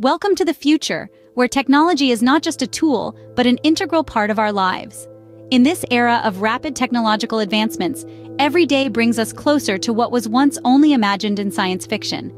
Welcome to the future, where technology is not just a tool, but an integral part of our lives. In this era of rapid technological advancements, every day brings us closer to what was once only imagined in science fiction.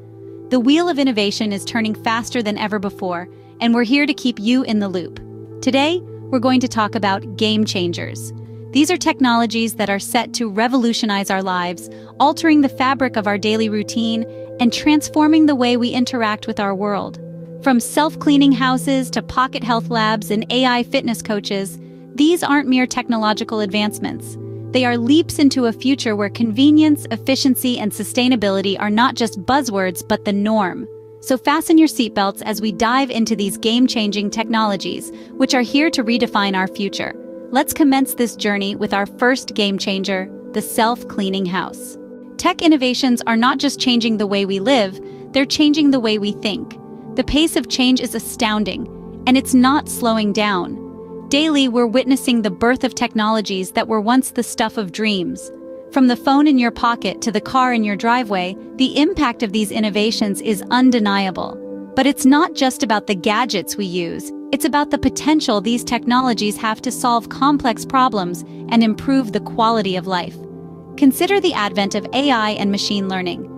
The wheel of innovation is turning faster than ever before, and we're here to keep you in the loop. Today, we're going to talk about game changers. These are technologies that are set to revolutionize our lives, altering the fabric of our daily routine and transforming the way we interact with our world. From self-cleaning houses to pocket health labs and AI fitness coaches, these aren't mere technological advancements. They are leaps into a future where convenience, efficiency, and sustainability are not just buzzwords but the norm. So fasten your seatbelts as we dive into these game-changing technologies, which are here to redefine our future. Let's commence this journey with our first game changer, the self-cleaning house. Tech innovations are not just changing the way we live, they're changing the way we think. The pace of change is astounding, and it's not slowing down. Daily, we're witnessing the birth of technologies that were once the stuff of dreams. From the phone in your pocket to the car in your driveway, the impact of these innovations is undeniable. But it's not just about the gadgets we use, it's about the potential these technologies have to solve complex problems and improve the quality of life. Consider the advent of AI and machine learning.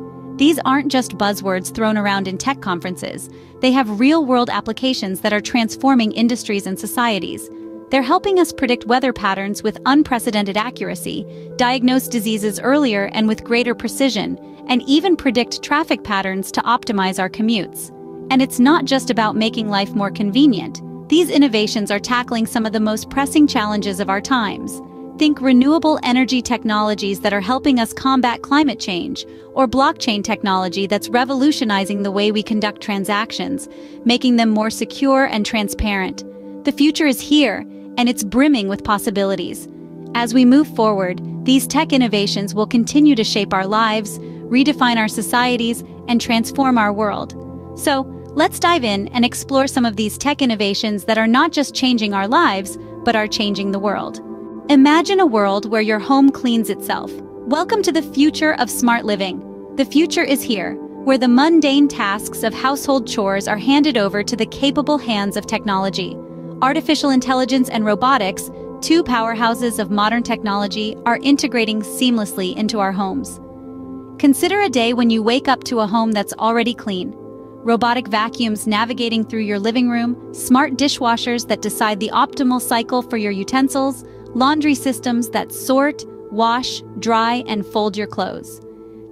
These aren't just buzzwords thrown around in tech conferences. They have real-world applications that are transforming industries and societies. They're helping us predict weather patterns with unprecedented accuracy, diagnose diseases earlier and with greater precision, and even predict traffic patterns to optimize our commutes. And it's not just about making life more convenient. These innovations are tackling some of the most pressing challenges of our times. Think renewable energy technologies that are helping us combat climate change, or blockchain technology that's revolutionizing the way we conduct transactions, making them more secure and transparent. The future is here, and it's brimming with possibilities. As we move forward, these tech innovations will continue to shape our lives, redefine our societies, and transform our world. So, let's dive in and explore some of these tech innovations that are not just changing our lives, but are changing the world. Imagine a world where your home cleans itself. Welcome to the future of smart living. The future is here, where the mundane tasks of household chores are handed over to the capable hands of technology. Artificial intelligence and robotics, two powerhouses of modern technology, are integrating seamlessly into our homes. Consider a day when you wake up to a home that's already clean. Robotic vacuums navigating through your living room, smart dishwashers that decide the optimal cycle for your utensils, laundry systems that sort, wash, dry, and fold your clothes.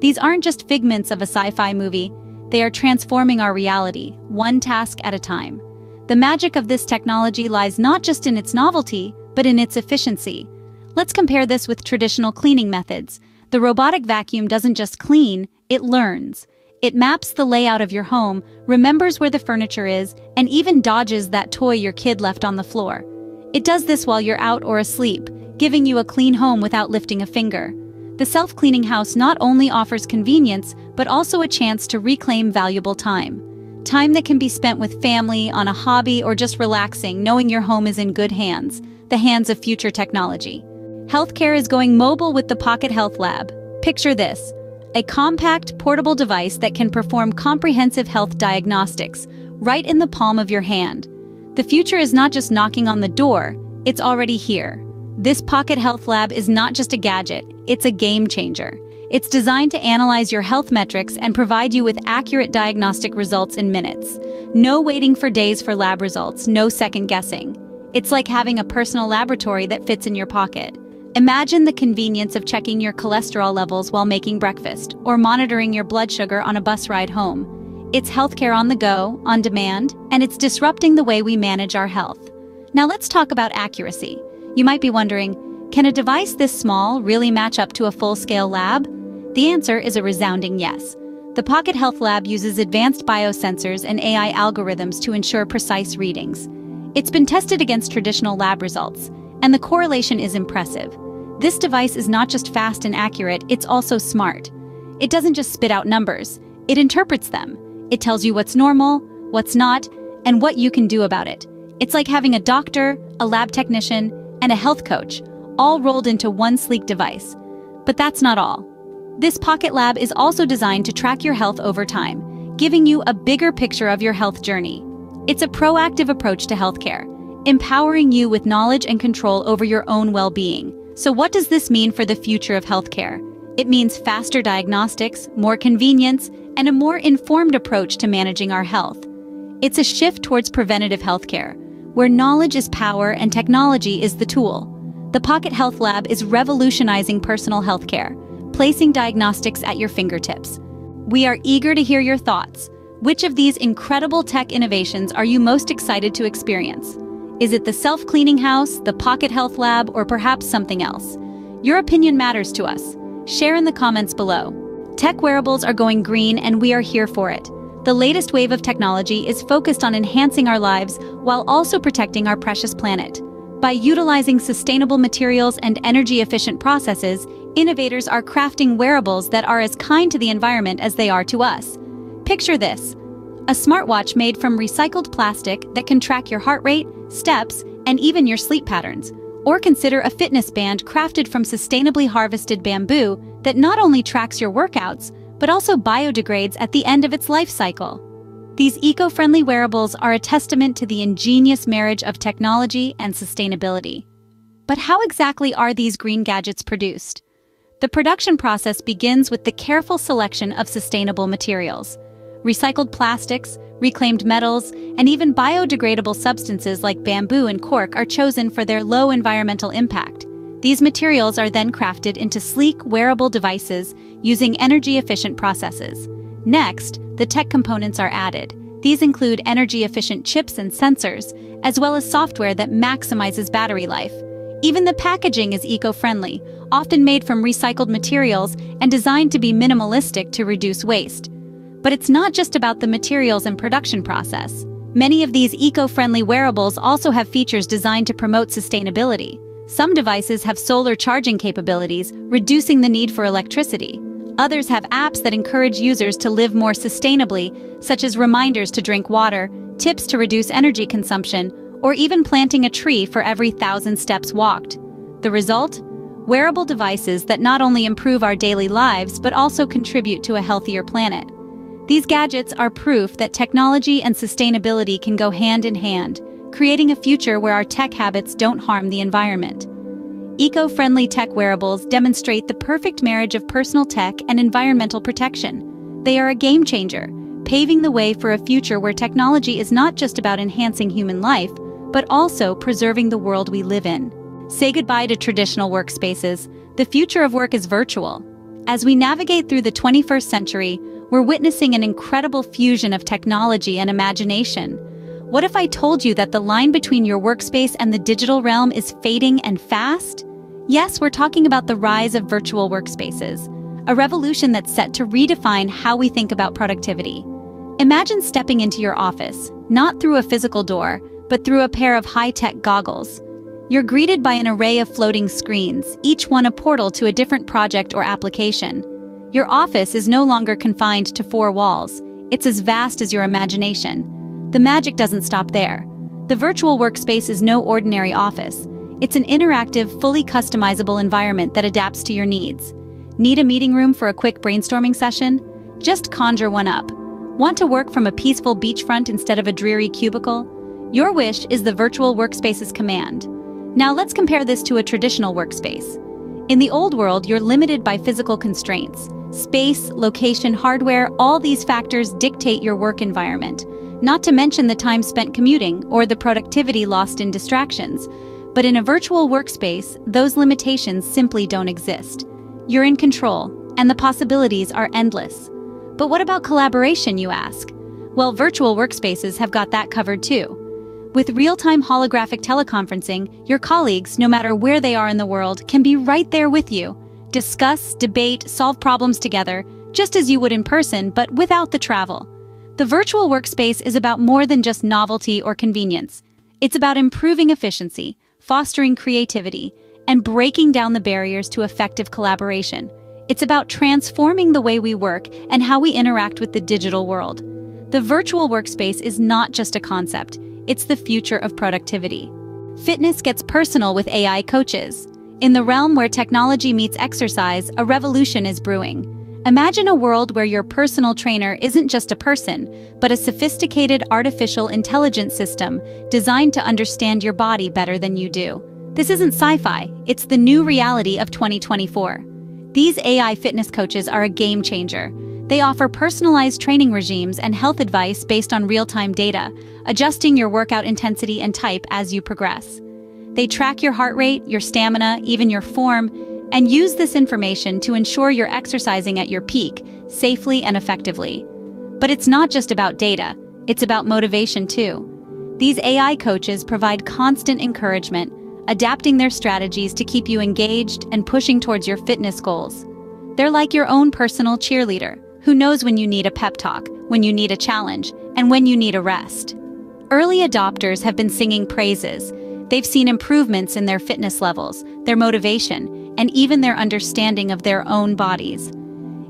These aren't just figments of a sci-fi movie, they are transforming our reality, one task at a time. The magic of this technology lies not just in its novelty, but in its efficiency. Let's compare this with traditional cleaning methods. The robotic vacuum doesn't just clean, it learns. It maps the layout of your home, remembers where the furniture is, and even dodges that toy your kid left on the floor. It does this while you're out or asleep, giving you a clean home without lifting a finger. The self-cleaning house not only offers convenience, but also a chance to reclaim valuable time. Time that can be spent with family, on a hobby, or just relaxing, knowing your home is in good hands, the hands of future technology. Healthcare is going mobile with the Pocket Health Lab. Picture this, a compact, portable device that can perform comprehensive health diagnostics, right in the palm of your hand. The future is not just knocking on the door, it's already here. This Pocket Health Lab is not just a gadget, it's a game changer. It's designed to analyze your health metrics and provide you with accurate diagnostic results in minutes. No waiting for days for lab results, no second guessing. It's like having a personal laboratory that fits in your pocket. Imagine the convenience of checking your cholesterol levels while making breakfast, or monitoring your blood sugar on a bus ride home. It's healthcare on the go, on demand, and it's disrupting the way we manage our health. Now let's talk about accuracy. You might be wondering, can a device this small really match up to a full-scale lab? The answer is a resounding yes. The Pocket Health Lab uses advanced biosensors and AI algorithms to ensure precise readings. It's been tested against traditional lab results, and the correlation is impressive. This device is not just fast and accurate, it's also smart. It doesn't just spit out numbers, it interprets them. It tells you what's normal, what's not, and what you can do about it. It's like having a doctor, a lab technician, and a health coach, all rolled into one sleek device. But that's not all. This Pocket Lab is also designed to track your health over time, giving you a bigger picture of your health journey. It's a proactive approach to healthcare, empowering you with knowledge and control over your own well-being. So what does this mean for the future of healthcare? It means faster diagnostics, more convenience, and a more informed approach to managing our health. It's a shift towards preventative healthcare, where knowledge is power and technology is the tool. The Pocket Health Lab is revolutionizing personal healthcare, placing diagnostics at your fingertips. We are eager to hear your thoughts. Which of these incredible tech innovations are you most excited to experience? Is it the self-cleaning house, the Pocket Health Lab, or perhaps something else? Your opinion matters to us. Share in the comments below. Tech wearables are going green and we are here for it. The latest wave of technology is focused on enhancing our lives while also protecting our precious planet. By utilizing sustainable materials and energy-efficient processes, innovators are crafting wearables that are as kind to the environment as they are to us. Picture this. A smartwatch made from recycled plastic that can track your heart rate, steps, and even your sleep patterns. Or consider a fitness band crafted from sustainably harvested bamboo that not only tracks your workouts, but also biodegrades at the end of its life cycle. These eco-friendly wearables are a testament to the ingenious marriage of technology and sustainability. But how exactly are these green gadgets produced? The production process begins with the careful selection of sustainable materials. Recycled plastics, reclaimed metals, and even biodegradable substances like bamboo and cork are chosen for their low environmental impact. These materials are then crafted into sleek, wearable devices using energy-efficient processes. Next, the tech components are added. These include energy-efficient chips and sensors, as well as software that maximizes battery life. Even the packaging is eco-friendly, often made from recycled materials and designed to be minimalistic to reduce waste. But it's not just about the materials and production process. Many of these eco-friendly wearables also have features designed to promote sustainability. Some devices have solar charging capabilities, reducing the need for electricity. Others have apps that encourage users to live more sustainably, such as reminders to drink water, tips to reduce energy consumption, or even planting a tree for every thousand steps walked. The result? Wearable devices that not only improve our daily lives but also contribute to a healthier planet. These gadgets are proof that technology and sustainability can go hand in hand, creating a future where our tech habits don't harm the environment. Eco-friendly tech wearables demonstrate the perfect marriage of personal tech and environmental protection. They are a game changer, paving the way for a future where technology is not just about enhancing human life, but also preserving the world we live in. Say goodbye to traditional workspaces. The future of work is virtual. As we navigate through the 21st century, we're witnessing an incredible fusion of technology and imagination. What if I told you that the line between your workspace and the digital realm is fading and fast? Yes, we're talking about the rise of virtual workspaces, a revolution that's set to redefine how we think about productivity. Imagine stepping into your office, not through a physical door, but through a pair of high-tech goggles. You're greeted by an array of floating screens, each one a portal to a different project or application. Your office is no longer confined to four walls. It's as vast as your imagination. The magic doesn't stop there. The virtual workspace is no ordinary office. It's an interactive, fully customizable environment that adapts to your needs. Need a meeting room for a quick brainstorming session? Just conjure one up. Want to work from a peaceful beachfront instead of a dreary cubicle? Your wish is the virtual workspace's command. Now let's compare this to a traditional workspace. In the old world, you're limited by physical constraints. Space, location, hardware, all these factors dictate your work environment not to mention the time spent commuting or the productivity lost in distractions. But in a virtual workspace, those limitations simply don't exist. You're in control, and the possibilities are endless. But what about collaboration, you ask? Well, virtual workspaces have got that covered too. With real-time holographic teleconferencing, your colleagues, no matter where they are in the world, can be right there with you. Discuss, debate, solve problems together, just as you would in person, but without the travel. The virtual workspace is about more than just novelty or convenience. It's about improving efficiency, fostering creativity, and breaking down the barriers to effective collaboration. It's about transforming the way we work and how we interact with the digital world. The virtual workspace is not just a concept, it's the future of productivity. Fitness gets personal with AI coaches. In the realm where technology meets exercise, a revolution is brewing. Imagine a world where your personal trainer isn't just a person, but a sophisticated artificial intelligence system designed to understand your body better than you do. This isn't sci-fi, it's the new reality of 2024. These AI fitness coaches are a game changer. They offer personalized training regimes and health advice based on real-time data, adjusting your workout intensity and type as you progress. They track your heart rate, your stamina, even your form, and use this information to ensure you're exercising at your peak, safely and effectively. But it's not just about data, it's about motivation too. These AI coaches provide constant encouragement, adapting their strategies to keep you engaged and pushing towards your fitness goals. They're like your own personal cheerleader, who knows when you need a pep talk, when you need a challenge, and when you need a rest. Early adopters have been singing praises. They've seen improvements in their fitness levels, their motivation, and even their understanding of their own bodies.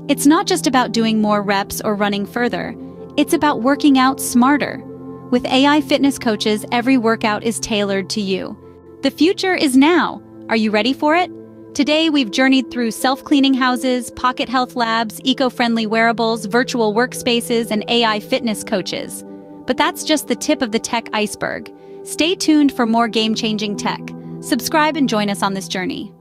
It's not just about doing more reps or running further, it's about working out smarter. With AI fitness coaches, every workout is tailored to you. The future is now. Are you ready for it? Today, we've journeyed through self-cleaning houses, pocket health labs, eco-friendly wearables, virtual workspaces, and AI fitness coaches. But that's just the tip of the tech iceberg. Stay tuned for more game-changing tech. Subscribe and join us on this journey.